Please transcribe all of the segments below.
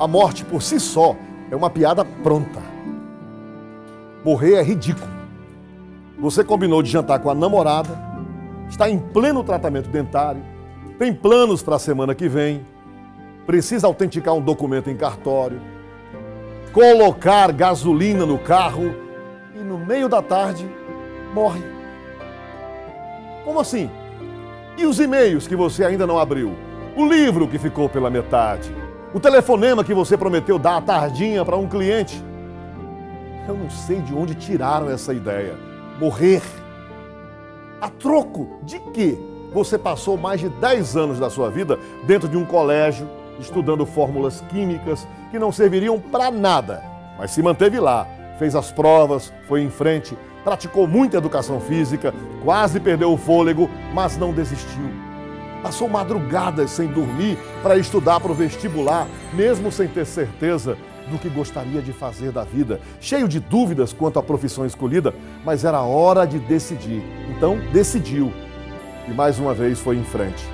A morte por si só é uma piada pronta. Morrer é ridículo. Você combinou de jantar com a namorada, está em pleno tratamento dentário, tem planos para a semana que vem, precisa autenticar um documento em cartório, colocar gasolina no carro e no meio da tarde morre. Como assim? E os e-mails que você ainda não abriu? O livro que ficou pela metade? O telefonema que você prometeu dar à tardinha para um cliente? Eu não sei de onde tiraram essa ideia. Morrer. A troco de quê? Você passou mais de 10 anos da sua vida dentro de um colégio, estudando fórmulas químicas que não serviriam para nada, mas se manteve lá, fez as provas, foi em frente, praticou muita educação física, quase perdeu o fôlego, mas não desistiu. Passou madrugadas sem dormir para estudar para o vestibular, mesmo sem ter certeza do que gostaria de fazer da vida, cheio de dúvidas quanto à profissão escolhida, mas era hora de decidir. Então, decidiu e mais uma vez foi em frente.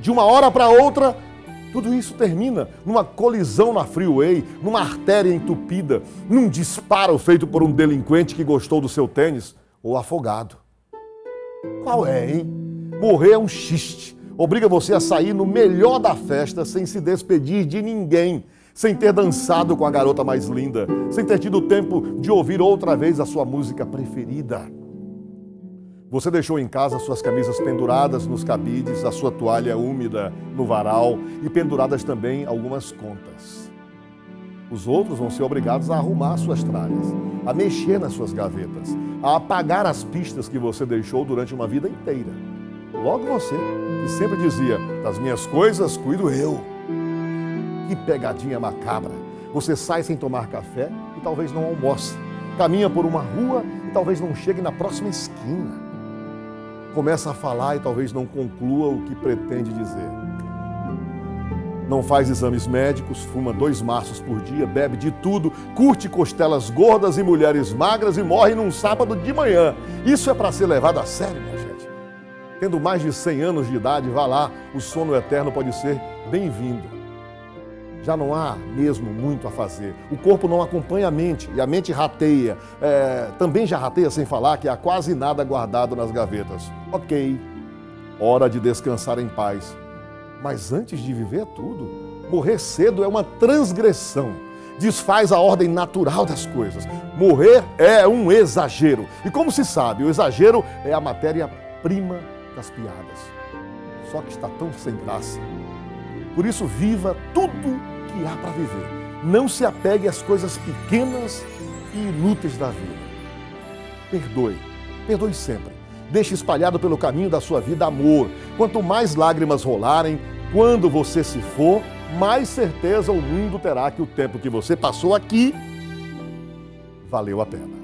De uma hora para outra, tudo isso termina numa colisão na freeway, numa artéria entupida, num disparo feito por um delinquente que gostou do seu tênis ou afogado. Qual é, hein? Morrer é um xiste. Obriga você a sair no melhor da festa sem se despedir de ninguém sem ter dançado com a garota mais linda, sem ter tido tempo de ouvir outra vez a sua música preferida. Você deixou em casa suas camisas penduradas nos cabides, a sua toalha úmida no varal e penduradas também algumas contas. Os outros vão ser obrigados a arrumar suas tralhas, a mexer nas suas gavetas, a apagar as pistas que você deixou durante uma vida inteira. Logo você, que sempre dizia: das minhas coisas cuido eu. Que pegadinha macabra. Você sai sem tomar café e talvez não almoce. Caminha por uma rua e talvez não chegue na próxima esquina. Começa a falar e talvez não conclua o que pretende dizer. Não faz exames médicos, fuma dois maços por dia, bebe de tudo, curte costelas gordas e mulheres magras e morre num sábado de manhã. Isso é para ser levado a sério, minha gente. Tendo mais de 100 anos de idade, vá lá, o sono eterno pode ser bem-vindo já não há mesmo muito a fazer. O corpo não acompanha a mente e a mente rateia. É, também já rateia sem falar que há quase nada guardado nas gavetas. Ok, hora de descansar em paz. Mas antes de viver tudo, morrer cedo é uma transgressão. Desfaz a ordem natural das coisas. Morrer é um exagero. E como se sabe, o exagero é a matéria-prima das piadas. Só que está tão sem graça. Por isso, viva tudo que há para viver. Não se apegue às coisas pequenas e inúteis da vida. Perdoe, perdoe sempre. Deixe espalhado pelo caminho da sua vida amor. Quanto mais lágrimas rolarem, quando você se for, mais certeza o mundo terá que o tempo que você passou aqui valeu a pena.